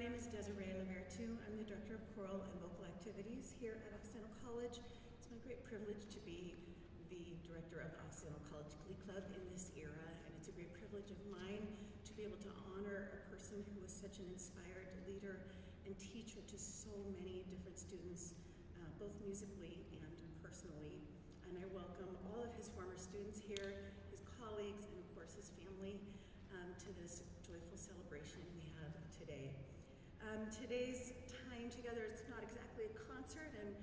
is Desiree Lavertu. I'm the Director of Choral and Vocal Activities here at Occidental College. It's my great privilege to be the Director of Occidental College Glee Club in this era, and it's a great privilege of mine to be able to honor a person who was such an inspired leader and teacher to so many different students, uh, both musically and personally. And I welcome all of his former students here, his colleagues, and of course his family um, to this joyful celebration we have today. Um, today's time together, it's not exactly a concert and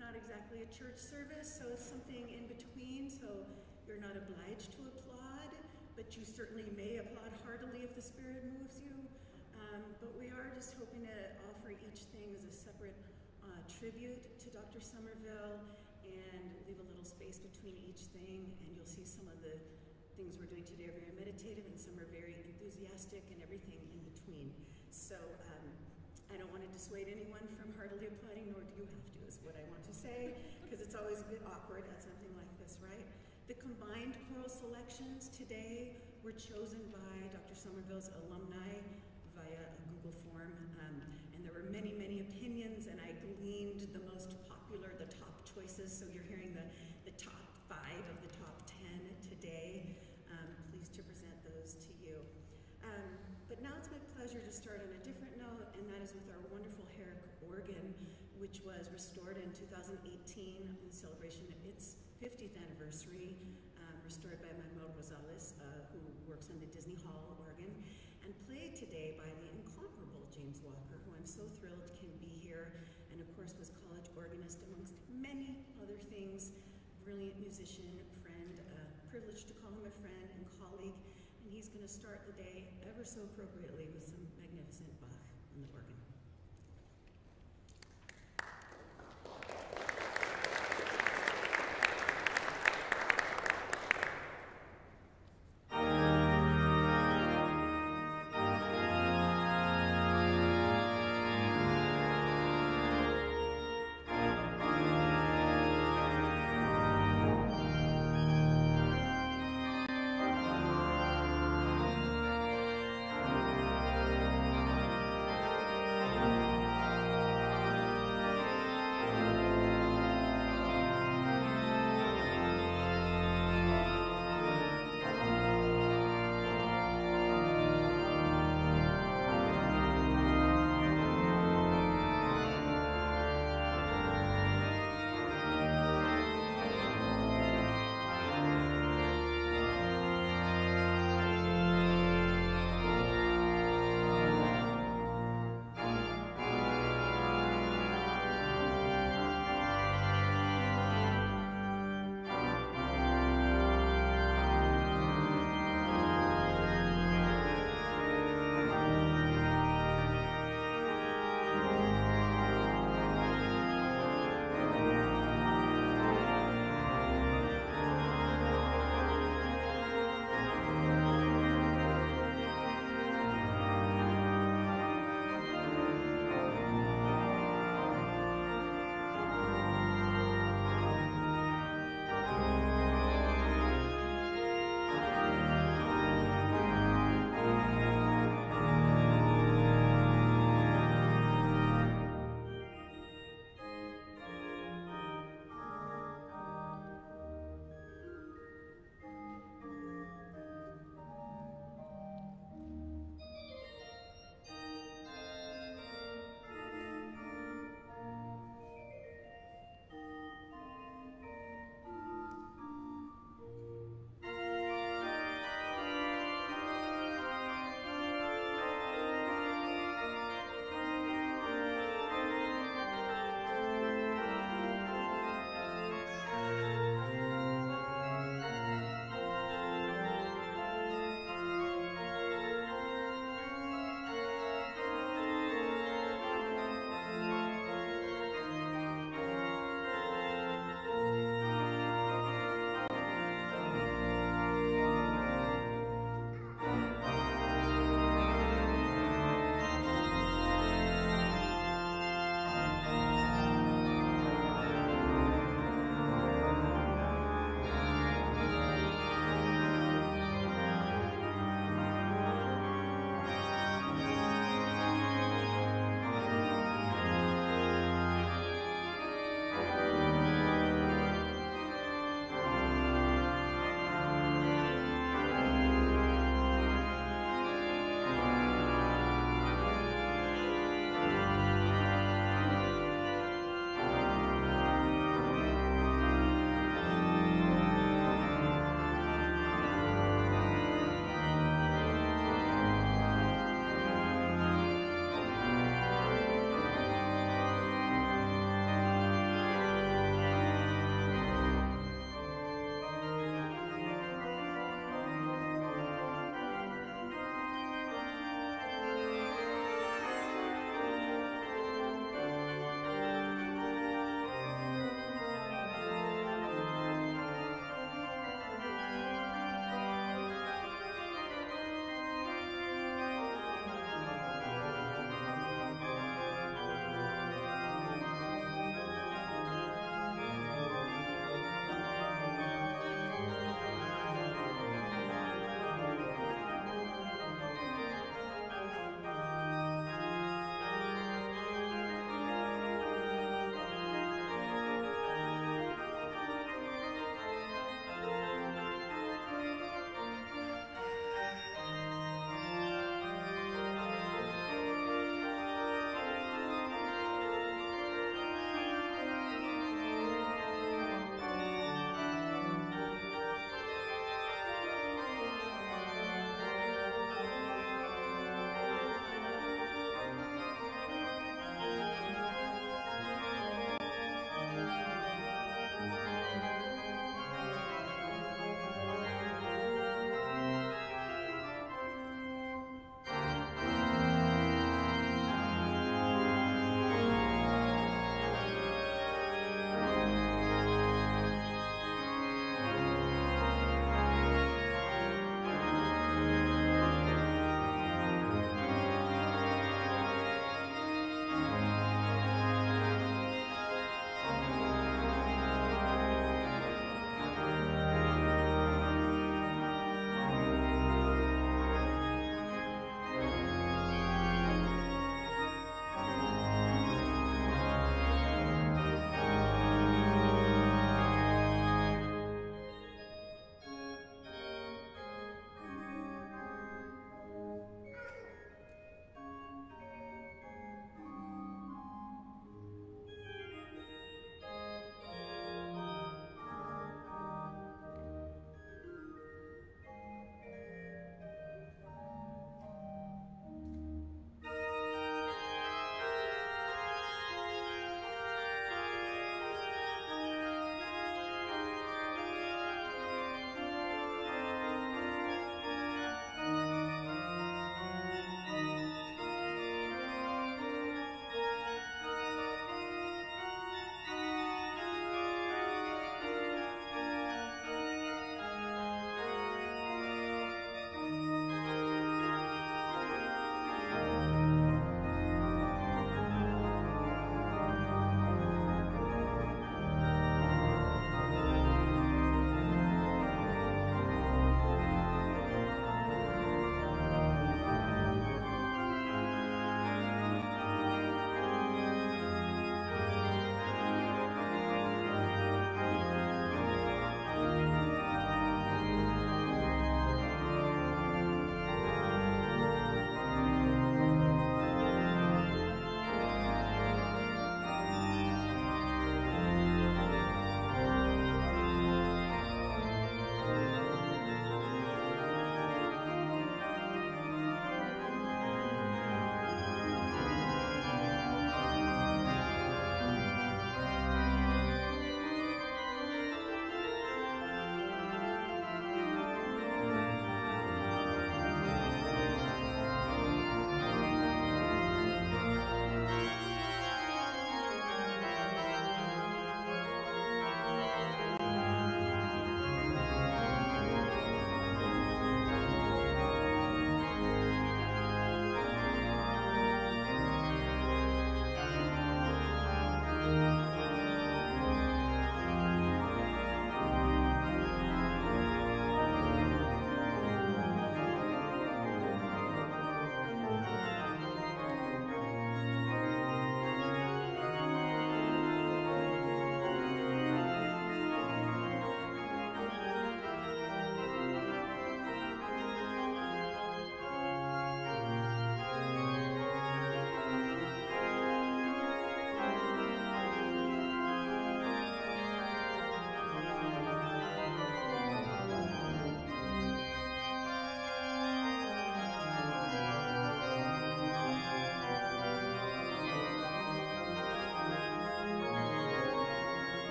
not exactly a church service, so it's something in between, so you're not obliged to applaud, but you certainly may applaud heartily if the Spirit moves you. Um, but we are just hoping to offer each thing as a separate uh, tribute to Dr. Somerville and leave a little space between each thing, and you'll see some of the things we're doing today are very meditative and some are very enthusiastic and everything in between. So um, I don't want to dissuade anyone from heartily applauding, nor do you have to, is what I want to say, because it's always a bit awkward at something like this, right? The combined choral selections today were chosen by Dr. Somerville's alumni via a Google form, um, and there were many, many opinions, and I gleaned the most popular, the top choices, so you're hearing the, the top five of the top ten today. Um, pleased to present those to you. Um, but now it's my pleasure to start on a different and that is with our wonderful Herrick organ, which was restored in 2018 in celebration of its 50th anniversary, um, restored by Manuel Rosales, uh, who works on the Disney Hall organ, and played today by the incomparable James Walker, who I'm so thrilled can be here, and of course was college organist amongst many other things, brilliant musician, friend, uh, privileged to call him a friend and colleague, and he's going to start the day ever so appropriately with some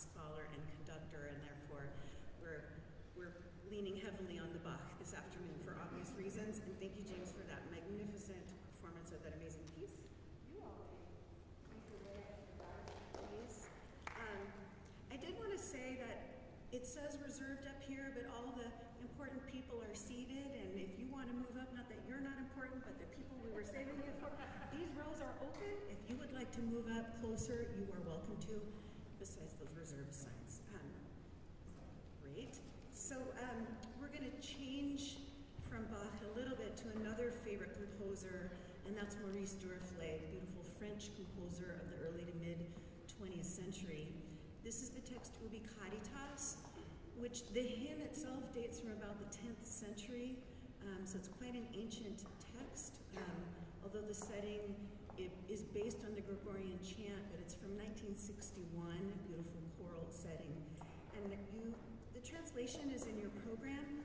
scholar and conductor, and therefore we're, we're leaning heavily on the Bach this afternoon for obvious reasons. And thank you, James, for that magnificent performance of that amazing piece. You all please. Um, I did want to say that it says reserved up here, but all the important people are seated, and if you want to move up, not that you're not important, but the people we were saving you for, these rows are open. If you would like to move up closer, you are welcome to, besides those reserve signs. Um, great. So um, we're going to change from Bach a little bit to another favorite composer, and that's Maurice Duruflé, beautiful French composer of the early to mid 20th century. This is the text Ubi Caritas, which the hymn itself dates from about the 10th century, um, so it's quite an ancient text, um, although the setting it is based on the Gregorian chant, but it's from 1961, a beautiful choral setting. And you, the translation is in your program.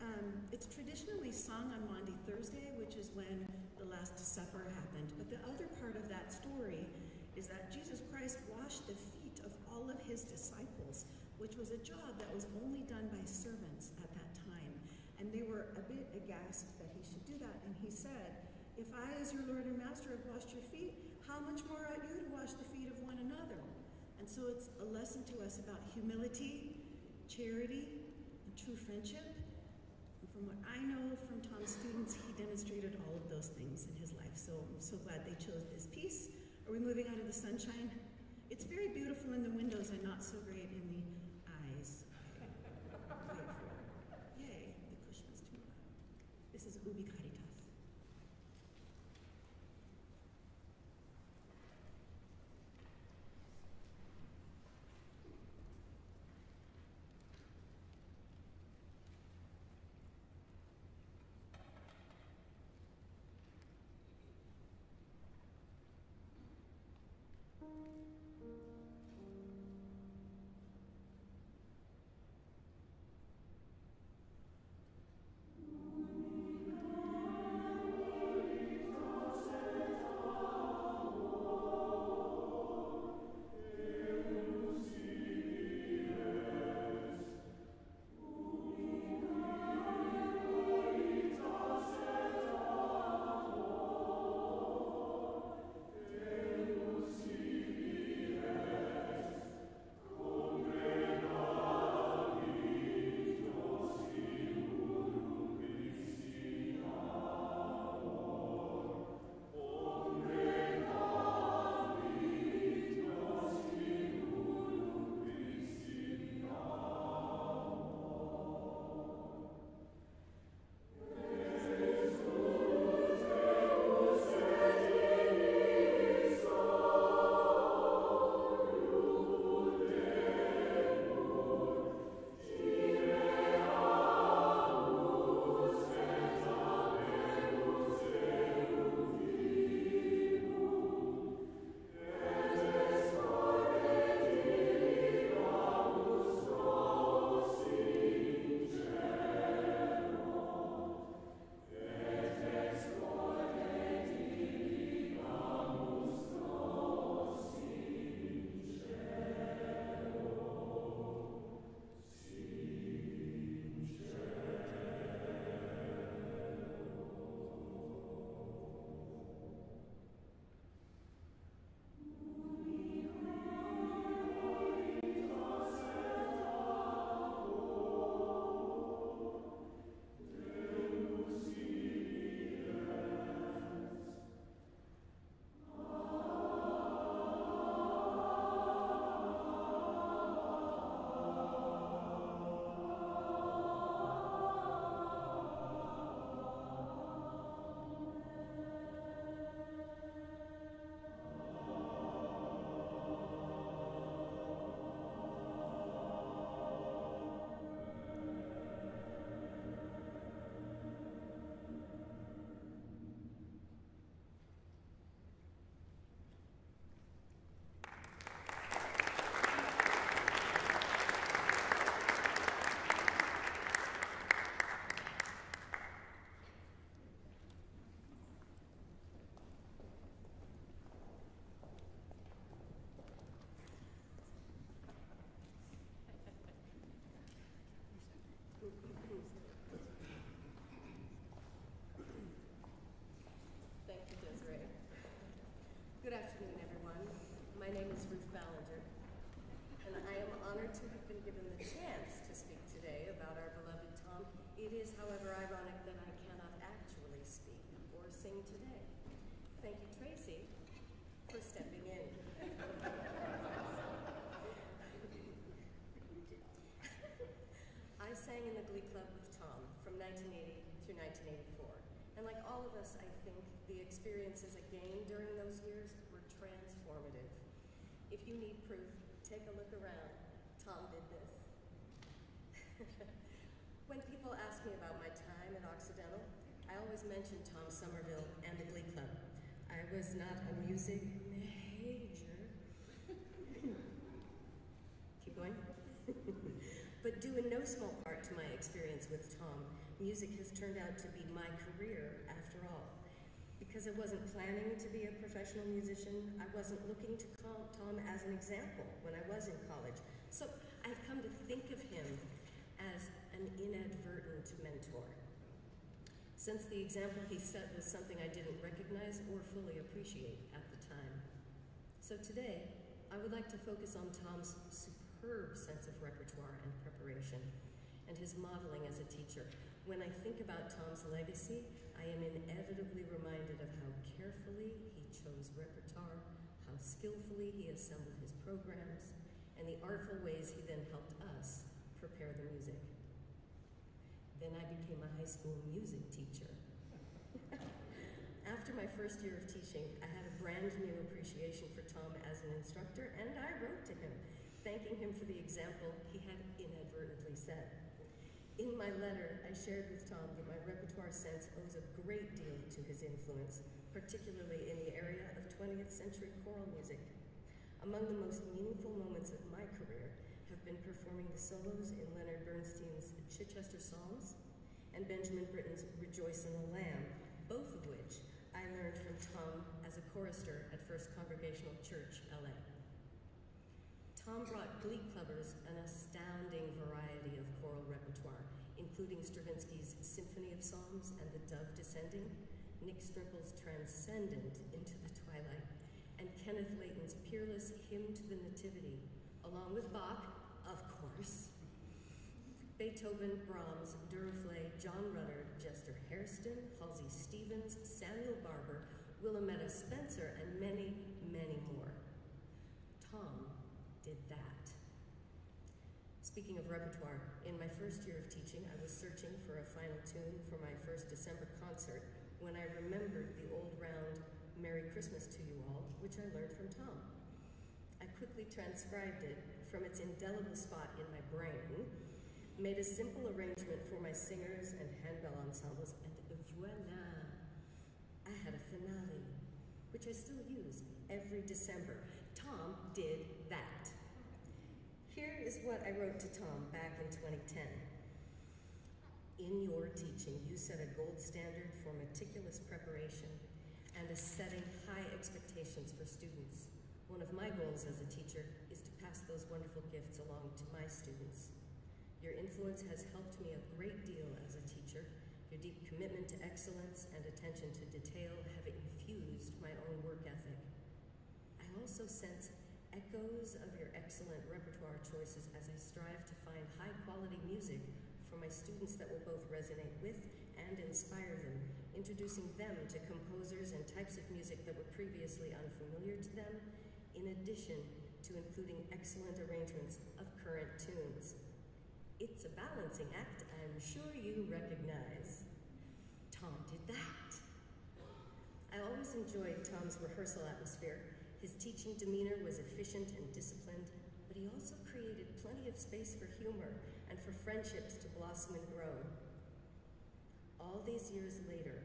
Um, it's traditionally sung on Maundy Thursday, which is when the Last Supper happened. But the other part of that story is that Jesus Christ washed the feet of all of his disciples, which was a job that was only done by servants at that time. And they were a bit aghast that he should do that. And he said, if I, as your Lord and Master, have washed your feet, how much more ought you to wash the feet of one another? And so it's a lesson to us about humility, charity, and true friendship. And from what I know from Tom's students, he demonstrated all of those things in his life. So I'm so glad they chose this piece. Are we moving out of the sunshine? It's very beautiful in the windows and not so great in the eyes. Yay, the cushion's too loud. This is Ubi Caritas. Ballinger, and I am honored to have been given the chance to speak today about our beloved Tom. It is, however, ironic that I cannot actually speak or sing today. Thank you, Tracy, for stepping in. I sang in the Glee Club with Tom from 1980 through 1984. And like all of us, I think the experiences I gained during those years were transformative. If you need proof, take a look around. Tom did this. when people ask me about my time at Occidental, I always mention Tom Somerville and the Glee Club. I was not a music major. Keep going. but due in no small music has turned out to be my career after all. Because I wasn't planning to be a professional musician, I wasn't looking to Tom as an example when I was in college. So I've come to think of him as an inadvertent mentor. Since the example he set was something I didn't recognize or fully appreciate at the time. So today, I would like to focus on Tom's superb sense of repertoire and preparation and his modeling as a teacher. When I think about Tom's legacy, I am inevitably reminded of how carefully he chose repertoire, how skillfully he assembled his programs, and the artful ways he then helped us prepare the music. Then I became a high school music teacher. After my first year of teaching, I had a brand new appreciation for Tom as an instructor, and I wrote to him, thanking him for the example he had inadvertently set. In my letter, I shared with Tom that my repertoire sense owes a great deal to his influence, particularly in the area of 20th century choral music. Among the most meaningful moments of my career have been performing the solos in Leonard Bernstein's Chichester Psalms and Benjamin Britten's Rejoice in the Lamb, both of which I learned from Tom as a chorister at First Congregational Church, LA. Tom brought glee clubbers an astounding variety of choral repertoire, including Stravinsky's Symphony of Psalms and The Dove Descending, Nick Strimple's Transcendent into the Twilight, and Kenneth Leighton's peerless Hymn to the Nativity, along with Bach, of course, Beethoven, Brahms, Duruflé, John Rutter, Jester Hairston, Halsey Stevens, Samuel Barber, Williametta Spencer, and many, many more. Tom did that. Speaking of repertoire, in my first year of teaching, I was searching for a final tune for my first December concert when I remembered the old round Merry Christmas to You All, which I learned from Tom. I quickly transcribed it from its indelible spot in my brain made a simple arrangement for my singers and handbell ensembles, and voila, I had a finale, which I still use every December. Tom did that. Here is what I wrote to Tom back in 2010. In your teaching, you set a gold standard for meticulous preparation and a setting high expectations for students. One of my goals as a teacher is to pass those wonderful gifts along to my students. Your influence has helped me a great deal as a teacher. Your deep commitment to excellence and attention to detail have infused my own work ethic. I also sense echoes of your excellent repertoire choices as I strive to find high quality music for my students that will both resonate with and inspire them, introducing them to composers and types of music that were previously unfamiliar to them, in addition to including excellent arrangements of current tunes. It's a balancing act I'm sure you recognize. Tom did that. I always enjoyed Tom's rehearsal atmosphere. His teaching demeanor was efficient and disciplined, but he also created plenty of space for humor and for friendships to blossom and grow. All these years later,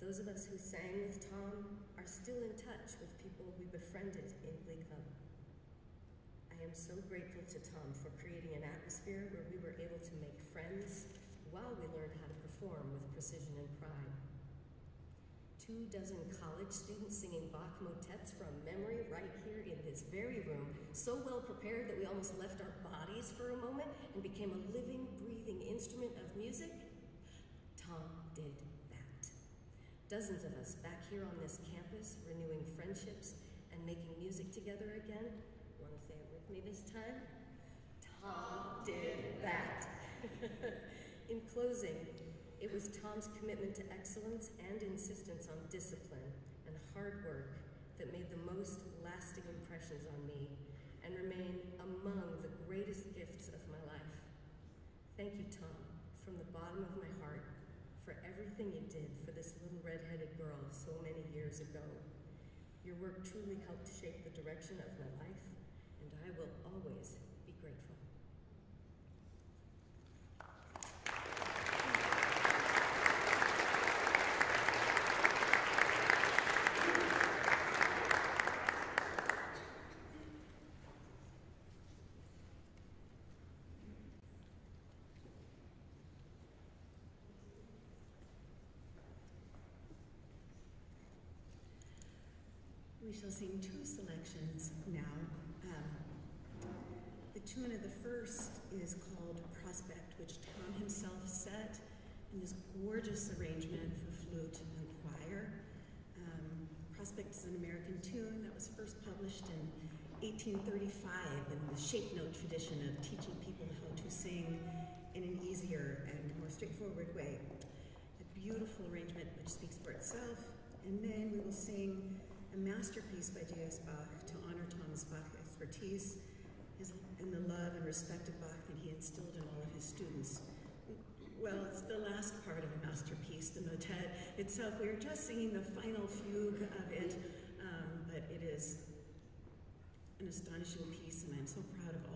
those of us who sang with Tom are still in touch with people we befriended in Glee Club. I am so grateful to Tom for creating an atmosphere where we were able to make friends while we learned how to perform with precision and pride. Two dozen college students singing Bach motets from memory right here in this very room, so well prepared that we almost left our bodies for a moment and became a living, breathing instrument of music. Tom did that. Dozens of us back here on this campus renewing friendships and making music together again want to say it with me this time? Tom did that. In closing, it was Tom's commitment to excellence and insistence on discipline and hard work that made the most lasting impressions on me and remain among the greatest gifts of my life. Thank you, Tom, from the bottom of my heart, for everything you did for this little red-headed girl so many years ago. Your work truly helped shape the direction of my life, and I will always be grateful. We shall sing two selections now. Um, the tune of the first is called Prospect, which Tom himself set in this gorgeous arrangement for flute and choir. Um, Prospect is an American tune that was first published in 1835 in the shape note tradition of teaching people how to sing in an easier and more straightforward way. A beautiful arrangement which speaks for itself. And then we will sing a masterpiece by J.S. Bach to honor Thomas Bach's expertise and the love and respect of Bach that he instilled in all of his students. Well, it's the last part of a masterpiece, the motet itself. We are just singing the final fugue of it, um, but it is an astonishing piece, and I'm so proud of all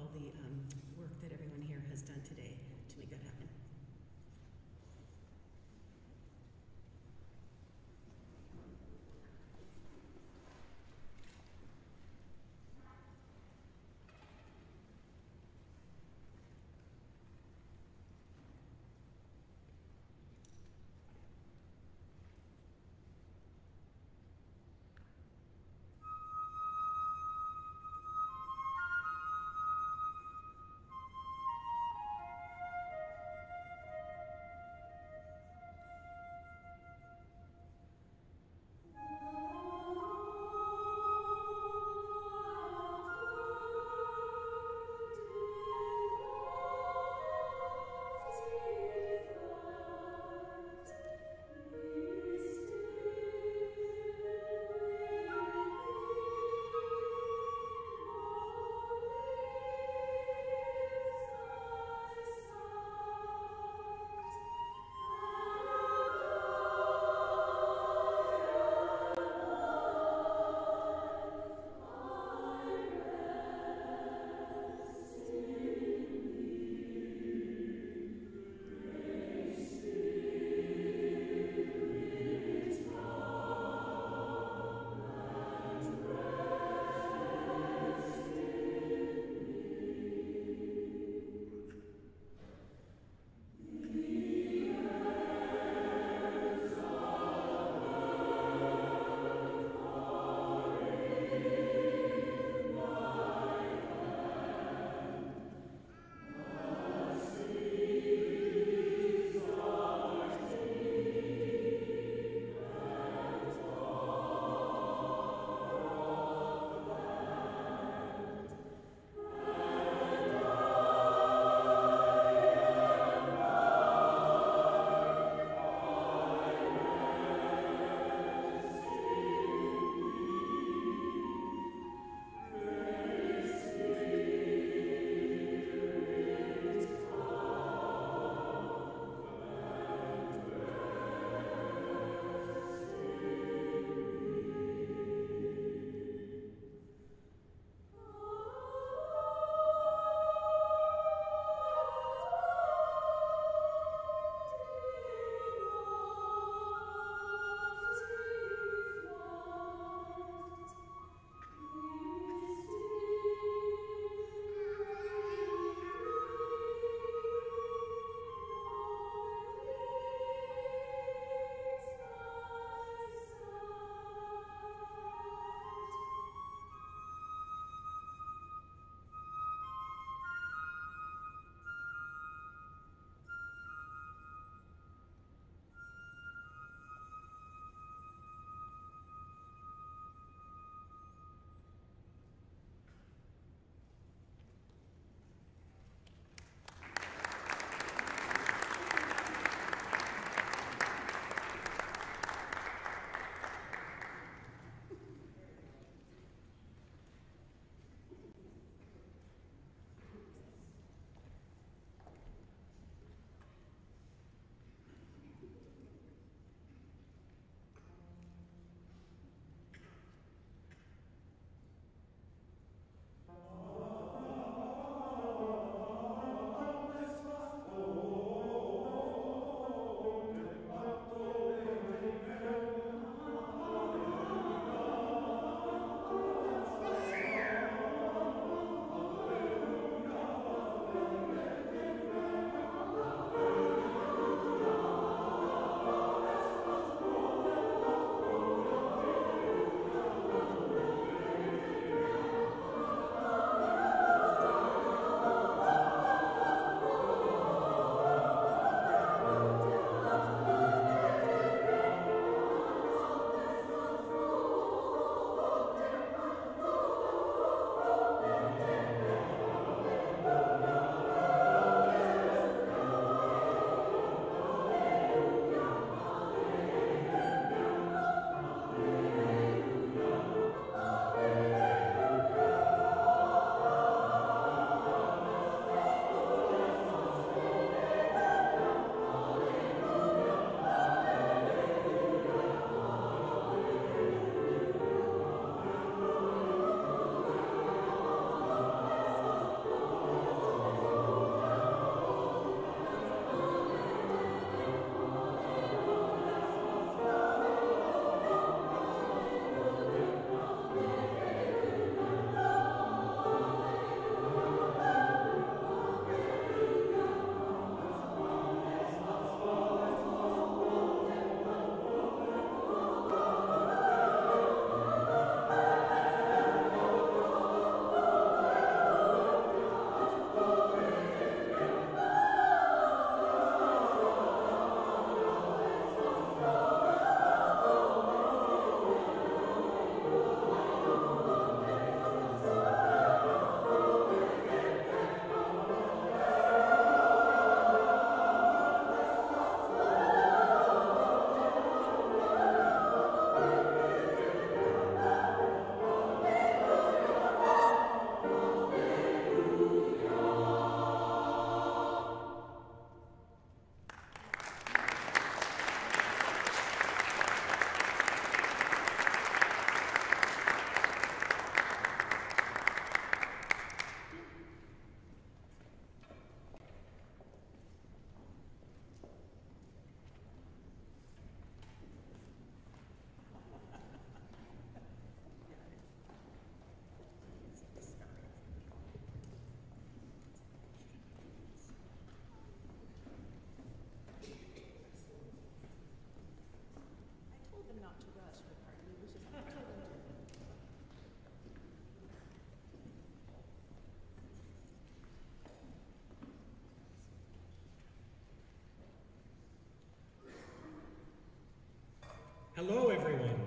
Hello, everyone.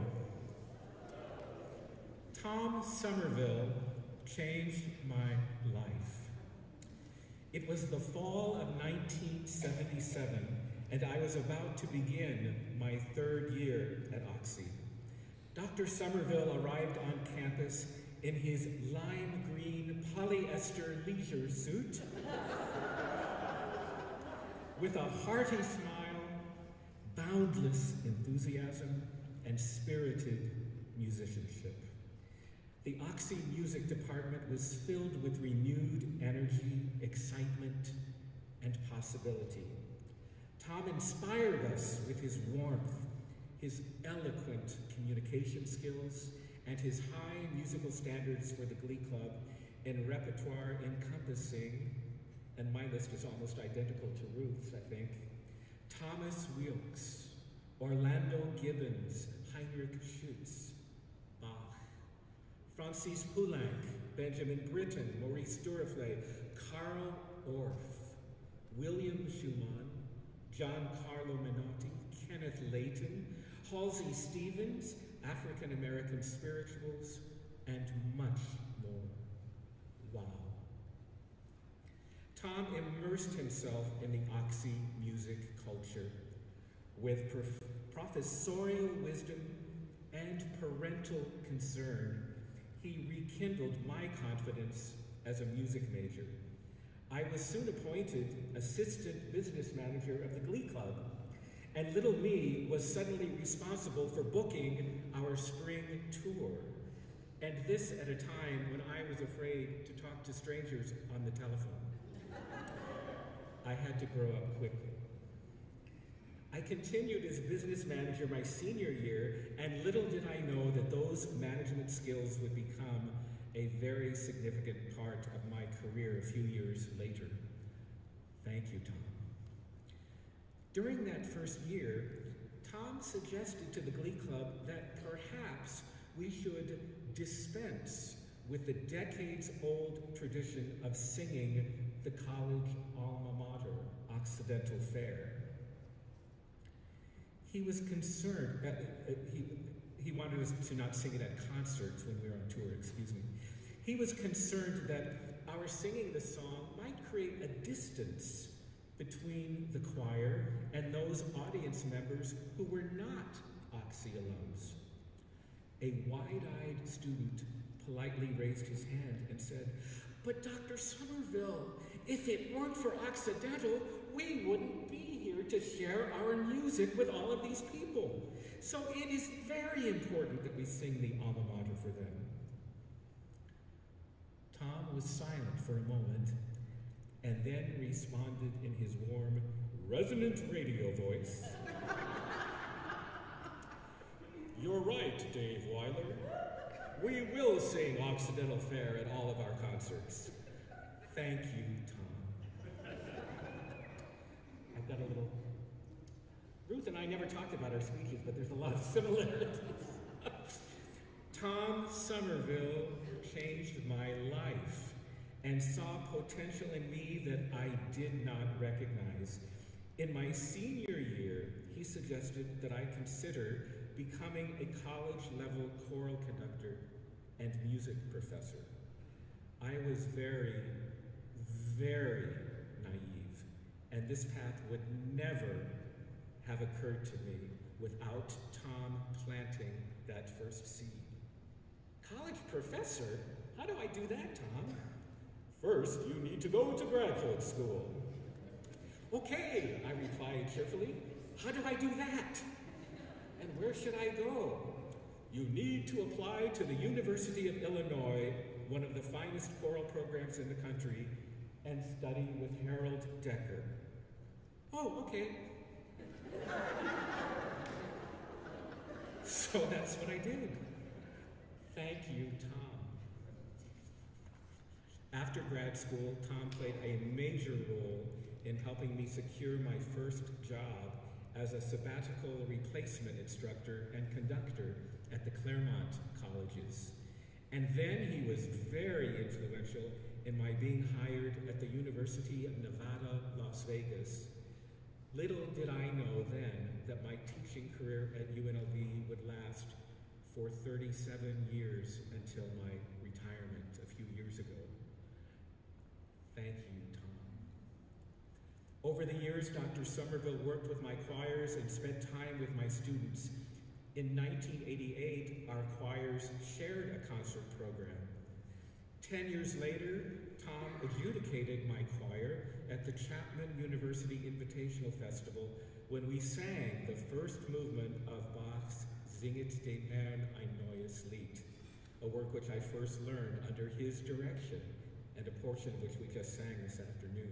Tom Somerville changed my life. It was the fall of 1977, and I was about to begin my third year at Oxy. Dr. Somerville arrived on campus in his lime green polyester leisure suit with a hearty smile, boundless enthusiasm, and spirited musicianship. The Oxy Music Department was filled with renewed energy, excitement, and possibility. Tom inspired us with his warmth, his eloquent communication skills, and his high musical standards for the Glee Club in repertoire encompassing, and my list is almost identical to Ruth's, I think, Thomas Weelkes, Orlando Gibbons, Heinrich Schütz, Bach, Francis Poulenc, Benjamin Britten, Maurice Duruflé, Carl Orff, William Schuman, Gian Carlo Menotti, Kenneth Leighton, Halsey Stevens, African American spirituals, and much more. Wow. Tom immersed himself in the Oxy music culture with professorial wisdom and parental concern. He rekindled my confidence as a music major. I was soon appointed assistant business manager of the Glee Club and little me was suddenly responsible for booking our spring tour. And this at a time when I was afraid to talk to strangers on the telephone. I had to grow up quickly. I continued as business manager my senior year, and little did I know that those management skills would become a very significant part of my career a few years later. Thank you, Tom. During that first year, Tom suggested to the Glee Club that perhaps we should dispense with the decades old tradition of singing the college alma mater, Occidental Fair. He was concerned, uh, uh, he, he wanted us to not sing it at concerts when we were on tour, excuse me. He was concerned that our singing the song might create a distance between the choir and those audience members who were not Oxy alums. A wide eyed student politely raised his hand and said, But Dr. Somerville, if it weren't for Occidental, we wouldn't be here to share our music with all of these people. So it is very important that we sing the alma mater for them. Tom was silent for a moment and then responded in his warm, resonant radio voice. You're right, Dave Weiler. We will sing Occidental Fair at all of our concerts. Thank you, Tom. Got a little. Ruth and I never talked about our speeches, but there's a lot of similarities. Tom Somerville changed my life and saw potential in me that I did not recognize. In my senior year, he suggested that I consider becoming a college level choral conductor and music professor. I was very, very and this path would never have occurred to me without Tom planting that first seed. College professor? How do I do that, Tom? First, you need to go to graduate school. Okay, I replied cheerfully. How do I do that? And where should I go? You need to apply to the University of Illinois, one of the finest choral programs in the country, and study with Harold Decker. Oh, okay. so that's what I did. Thank you, Tom. After grad school, Tom played a major role in helping me secure my first job as a sabbatical replacement instructor and conductor at the Claremont colleges. And then he was very influential in my being hired at the University of Nevada, Las Vegas. Little did I know then that my teaching career at UNLV would last for 37 years until my retirement a few years ago. Thank you, Tom. Over the years, Dr. Somerville worked with my choirs and spent time with my students. In 1988, our choirs shared a concert program. Ten years later, Tom adjudicated my choir at the Chapman University Invitational Festival when we sang the first movement of Bach's Singet den Herrn ein neues Lied, a work which I first learned under his direction and a portion of which we just sang this afternoon.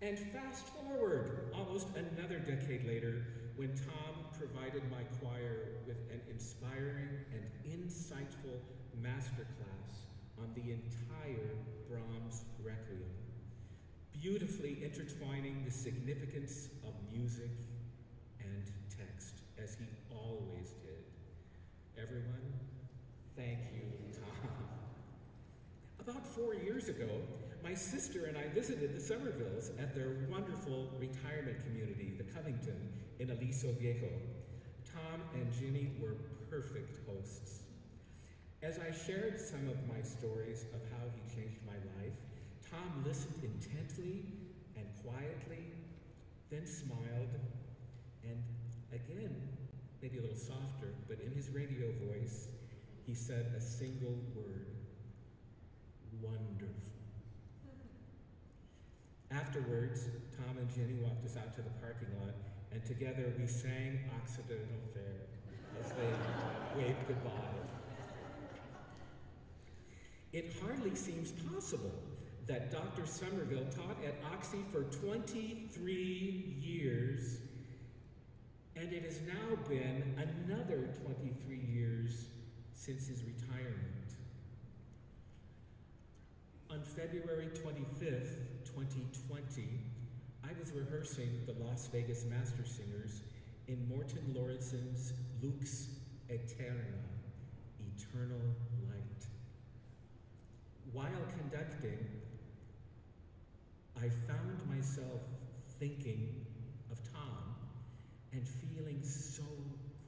And fast forward almost another decade later when Tom provided my choir with an inspiring and insightful masterclass on the entire Brahms Requiem, beautifully intertwining the significance of music and text, as he always did. Everyone, thank you, Tom. About four years ago, my sister and I visited the Somervilles at their wonderful retirement community, the Covington, in Aliso Viejo. Tom and Ginny were perfect hosts. As I shared some of my stories of how he changed my life, Tom listened intently and quietly, then smiled, and again, maybe a little softer, but in his radio voice, he said a single word wonderful. Afterwards, Tom and Jenny walked us out to the parking lot, and together we sang Occidental Fair as they waved goodbye. It hardly seems possible that Dr. Somerville taught at Oxy for 23 years, and it has now been another 23 years since his retirement. On February 25th, 2020, I was rehearsing the Las Vegas Master Singers in Morten Lauridsen's Lux Aeterna, Eternal Light. While conducting, I found myself thinking of Tom and feeling so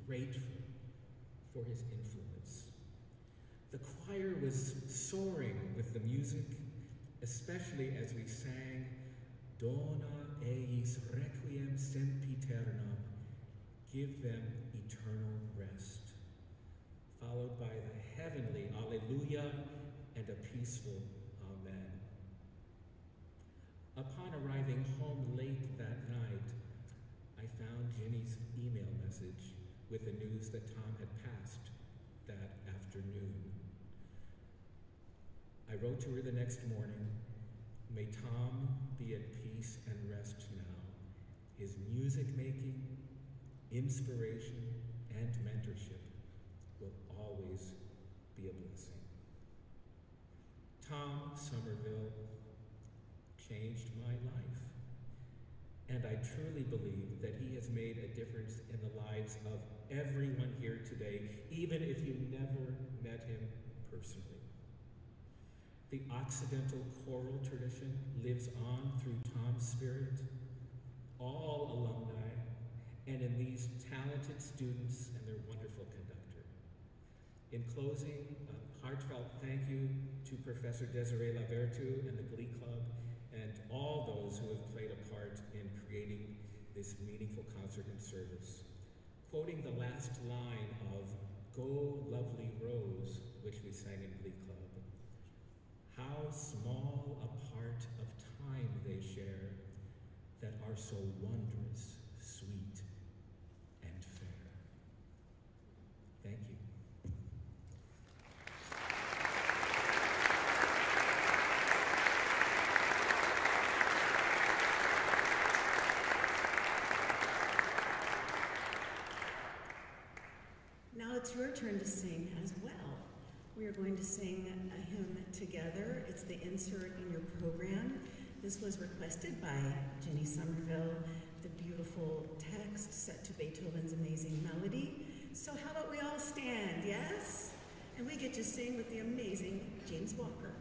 grateful for his influence. The choir was soaring with the music, especially as we sang Dona eis requiem sempiternam, give them eternal rest, followed by the heavenly Alleluia and a peaceful Amen. Upon arriving home late that night, I found Jenny's email message with the news that Tom had passed that afternoon. I wrote to her the next morning, May Tom be at peace and rest now. His music making, inspiration, and mentorship will always be a blessing. Tom Somerville changed my life. And I truly believe that he has made a difference in the lives of everyone here today, even if you never met him personally. The Occidental choral tradition lives on through Tom's spirit, all alumni, and in these talented students and their wonderful conductor. In closing, a heartfelt thank you to Professor Desiree Lavertu and the Glee Club and all those who have played a part in creating this meaningful concert and service. Quoting the last line of Go Lovely Rose, which we sang in Glee Club, how small a part of time they share that are so wondrous, sweet, and fair. Thank you. Now it's your turn to sing as well. We are going to sing together. It's the insert in your program. This was requested by Jenny Somerville, the beautiful text set to Beethoven's amazing melody. So how about we all stand, yes? And we get to sing with the amazing James Walker.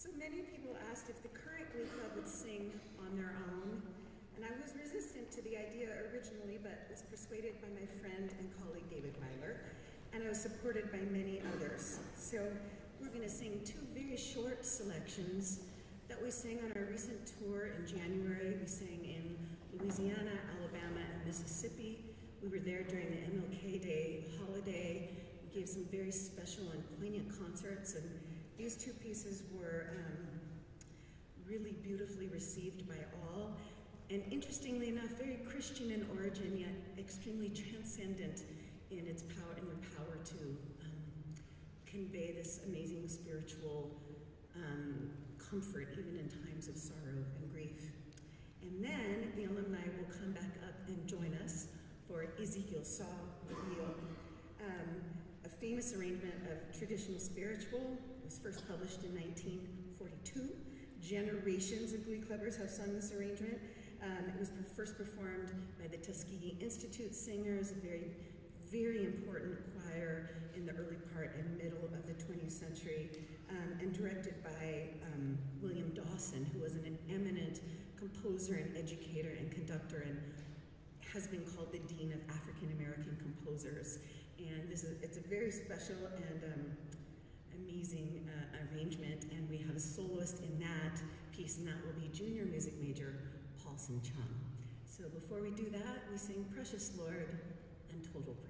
So many people asked if the current Glee Club would sing on their own, and I was resistant to the idea originally, but was persuaded by my friend and colleague David Myler, and I was supported by many others. So we're going to sing two very short selections that we sang on our recent tour in January. We sang in Louisiana, Alabama, and Mississippi. We were there during the MLK Day holiday. We gave some very special and poignant concerts, and these two pieces were um, really beautifully received by all, and interestingly enough, very Christian in origin, yet extremely transcendent in its power, in their power to um, convey this amazing spiritual um, comfort, even in times of sorrow and grief. And then the alumni will come back up and join us for Ezekiel Saw Wheel, um, a famous arrangement of traditional spiritual was first published in 1942. Generations of Glee Clubbers have sung this arrangement. Um, it was first performed by the Tuskegee Institute Singers, a very, very important choir in the early part and middle of the 20th century, um, and directed by um, William Dawson, who was an eminent composer and educator and conductor and has been called the Dean of African American Composers. And this is, it's a very special and um, amazing uh, arrangement, and we have a soloist in that piece, and that will be junior music major Paulson Chung. So before we do that, we sing Precious Lord and Total Praise.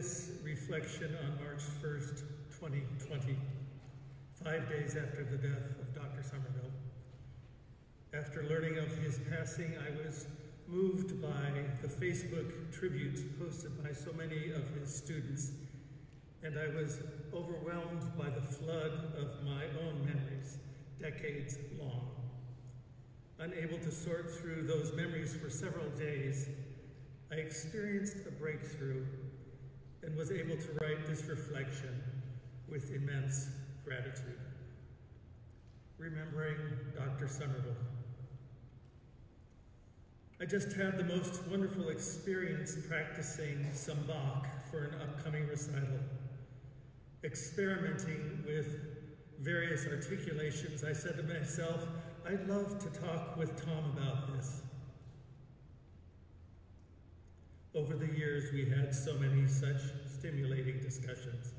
this reflection on March 1st, 2020, five days after the death of Dr. Somerville. After learning of his passing, I was moved by the Facebook tributes posted by so many of his students, and I was overwhelmed by the flood of my own memories, decades long. Unable to sort through those memories for several days, I experienced a breakthrough was able to write this reflection with immense gratitude. Remembering Dr. Somerville. I just had the most wonderful experience practicing some Bach for an upcoming recital. Experimenting with various articulations, I said to myself, I'd love to talk with Tom about this. Over the years, we had so many such stimulating discussions.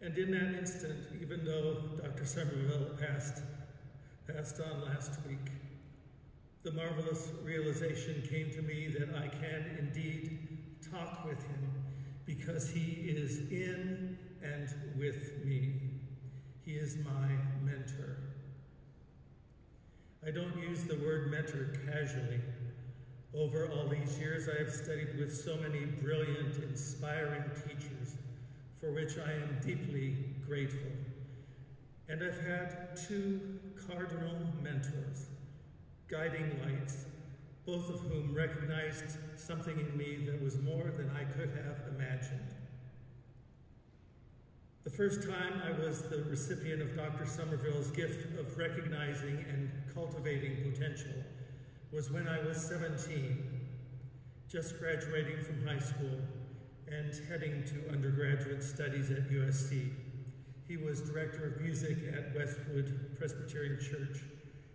And in that instant, even though Dr. Somerville passed, passed on last week, the marvelous realization came to me that I can indeed talk with him because he is in and with me. He is my mentor. I don't use the word mentor casually. Over all these years, I have studied with so many brilliant, inspiring teachers for which I am deeply grateful. And I've had two cardinal mentors, guiding lights, both of whom recognized something in me that was more than I could have imagined. The first time I was the recipient of Dr. Somerville's gift of recognizing and cultivating potential was when I was 17, just graduating from high school and heading to undergraduate studies at USC. He was director of music at Westwood Presbyterian Church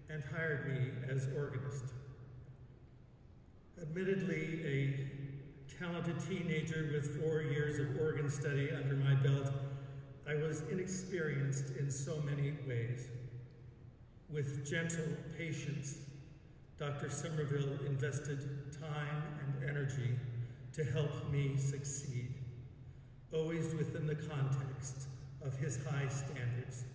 and hired me as organist. Admittedly, a talented teenager with four years of organ study under my belt, I was inexperienced in so many ways. With gentle patience, Dr. Somerville invested time and energy to help me succeed, always within the context of his high standards.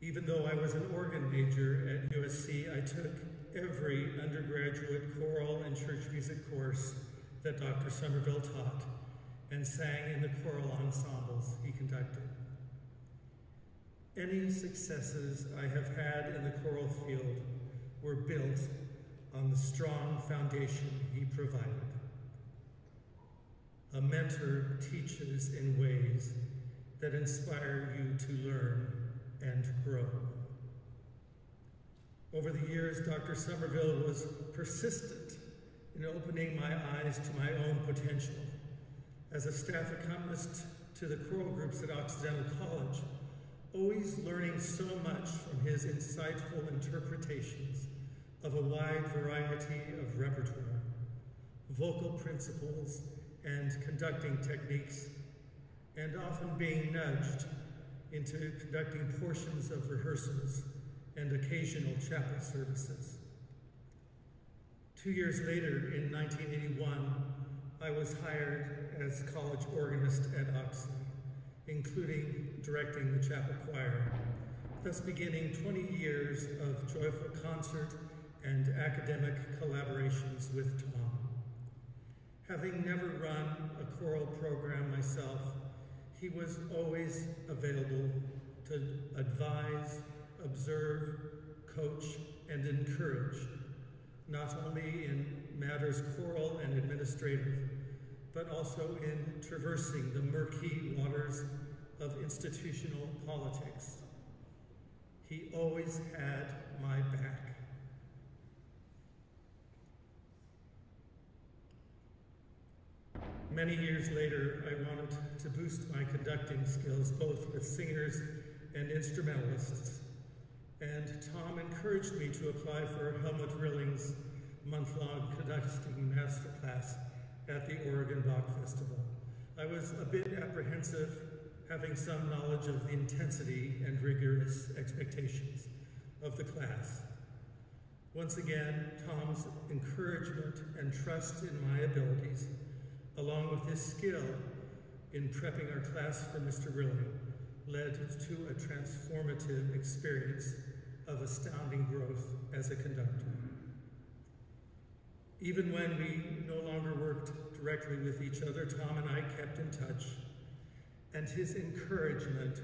Even though I was an organ major at USC, I took every undergraduate choral and church music course that Dr. Somerville taught and sang in the choral ensembles he conducted. Any successes I have had in the choral field were built on the strong foundation he provided. A mentor teaches in ways that inspire you to learn and grow. Over the years, Dr. Somerville was persistent in opening my eyes to my own potential. As a staff accompanist to the choral groups at Occidental College, always learning so much from his insightful interpretations of a wide variety of repertoire, vocal principles, and conducting techniques, and often being nudged into conducting portions of rehearsals and occasional chapel services. Two years later, in 1981, I was hired as college organist at Oxy, including directing the chapel choir, thus beginning 20 years of joyful concert and academic collaborations with Tom. Having never run a choral program myself, he was always available to advise, observe, coach, and encourage, not only in matters choral and administrative, but also in traversing the murky waters of institutional politics. He always had my back. Many years later, I wanted to boost my conducting skills both with singers and instrumentalists. And Tom encouraged me to apply for Helmut Rilling's month-long conducting masterclass at the Oregon Bach Festival. I was a bit apprehensive, having some knowledge of the intensity and rigorous expectations of the class. Once again, Tom's encouragement and trust in my abilities along with his skill in prepping our class for Mr. Rilling, led to a transformative experience of astounding growth as a conductor. Even when we no longer worked directly with each other, Tom and I kept in touch, and his encouragement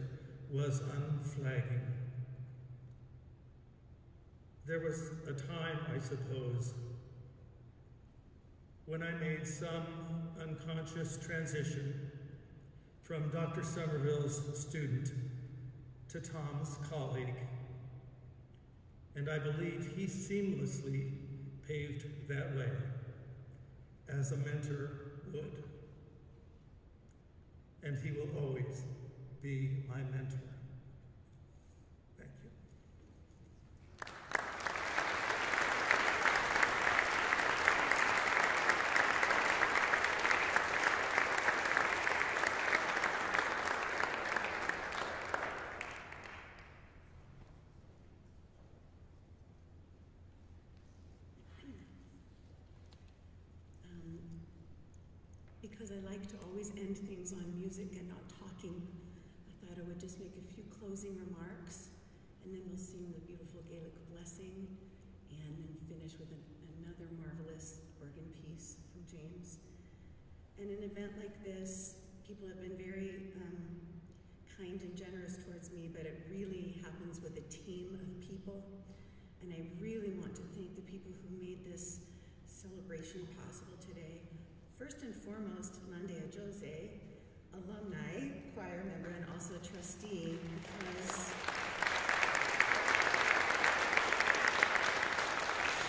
was unflagging. There was a time, I suppose, when I made some unconscious transition from Dr. Somerville's student to Tom's colleague. And I believe he seamlessly paved that way, as a mentor would. And he will always be my mentor. Thank you. Um, because I like to always end things on music and not talking, I thought I would just make a few closing remarks, and then we'll sing the beautiful Gaelic blessing, and then finish with an, another marvelous organ piece from James. And an event like this, people have been very um, kind and generous towards me, but it really happens with a team of people. And I really want to thank the people who made this celebration possible today. First and foremost, Landea Jose, alumni, choir member, and also trustee, because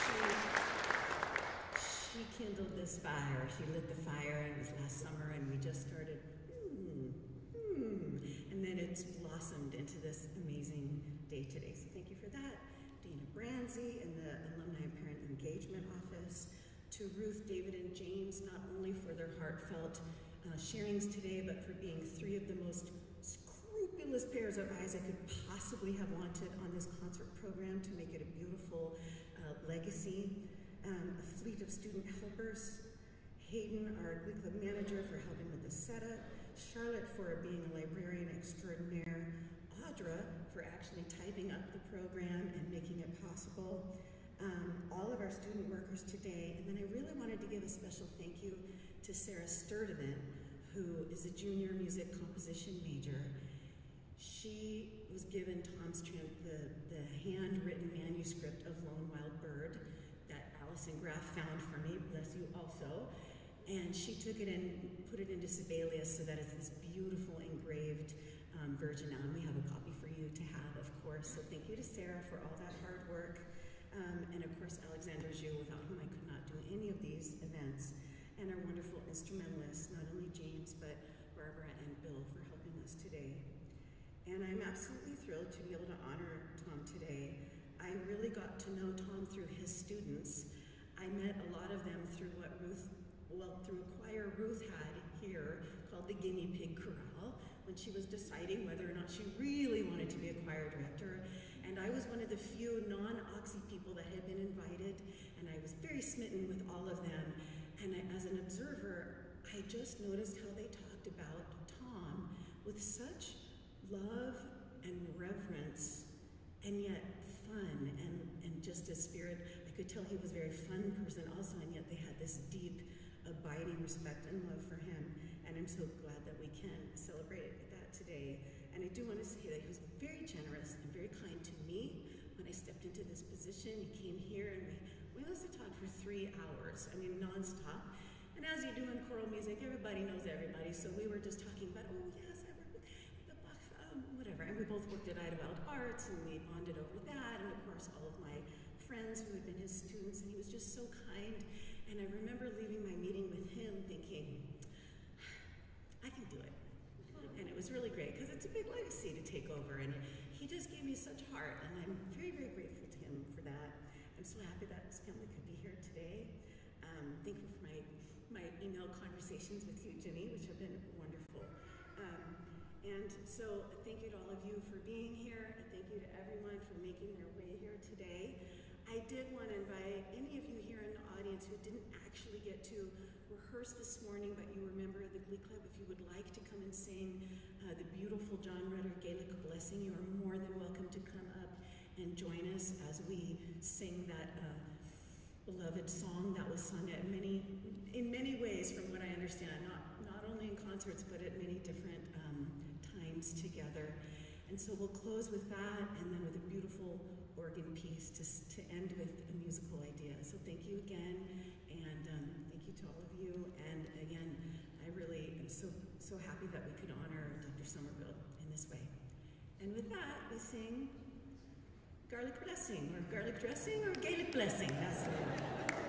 she, she kindled this fire. She lit the fire, and it was last summer, and we just started, hmm, hmm, and then it's blossomed into this amazing day today. So thank you for that. Dana Branzi in the Alumni and Parent Engagement Office, to Ruth, David, and James, not only for their heartfelt uh, sharings today, but for being three of the most scrupulous pairs of eyes I could possibly have wanted on this concert program to make it a beautiful uh, legacy. Um, a fleet of student helpers, Hayden, our Glee Club manager, for helping with the setup, Charlotte for being a librarian extraordinaire, Audra for actually typing up the program and making it possible, um, all of our student workers today, and then I really wanted to give a special thank you to Sarah Sturdivant, who is a junior music composition major. She was given Tom's tran the, the handwritten manuscript of Lone Wild Bird that Allison Graff found for me, bless you also. And she took it and put it into Sibelius so that it's this beautiful engraved um, version now. And we have a copy for you to have, of course. So thank you to Sarah for all that hard work. Um, and of course, Alexander Zhu, without whom I could not do any of these events. And our wonderful instrumentalists, not James, but Barbara and Bill for helping us today. And I'm absolutely thrilled to be able to honor Tom today. I really got to know Tom through his students. I met a lot of them through what Ruth, well, through a choir Ruth had here called the Guinea Pig Chorale when she was deciding whether or not she really wanted to be a choir director. And I was one of the few non-Oxy people that had been invited, and I was very smitten with all of them. And I, as an observer, I just noticed how they talked about Tom with such love and reverence, and yet fun and, and just a spirit. I could tell he was a very fun person also, and yet they had this deep, abiding respect and love for him. And I'm so glad that we can celebrate that today. And I do want to say that he was very generous and very kind to me when I stepped into this position. He came here and we, we must have talked for three hours, I mean, nonstop. And as you do in choral music, everybody knows everybody. So we were just talking about, oh, yes, I worked with the Bach, um, whatever. And we both worked at Idyllwild Arts and we bonded over that. And of course, all of my friends who had been his students. And he was just so kind. And I remember leaving my meeting with him thinking, I can do it. And it was really great because it's a big legacy to take over. And he just gave me such heart. And I'm very, very grateful to him for that. I'm so happy that his family could be here today. Um, thankful for my, email conversations with you, Jenny, which have been wonderful. Um, and so thank you to all of you for being here. And thank you to everyone for making their way here today. I did want to invite any of you here in the audience audience who didn't actually get to rehearse this morning, but you were a member of the Glee Club, if you would like to come and sing uh, the beautiful John Rutter Gaelic Blessing, you are more than welcome to come up and join us as we sing that uh, beloved song that was sung at many, in many ways, from what I understand, not not only in concerts but at many different um, times together. And so we'll close with that, and then with a beautiful organ piece to to end with a musical idea. So thank you again, and um, thank you to all of you. And again, I really am so so happy that we could honor Dr. Somerville in this way. And with that, we sing garlic blessing, or garlic dressing, or Gaelic blessing. That's.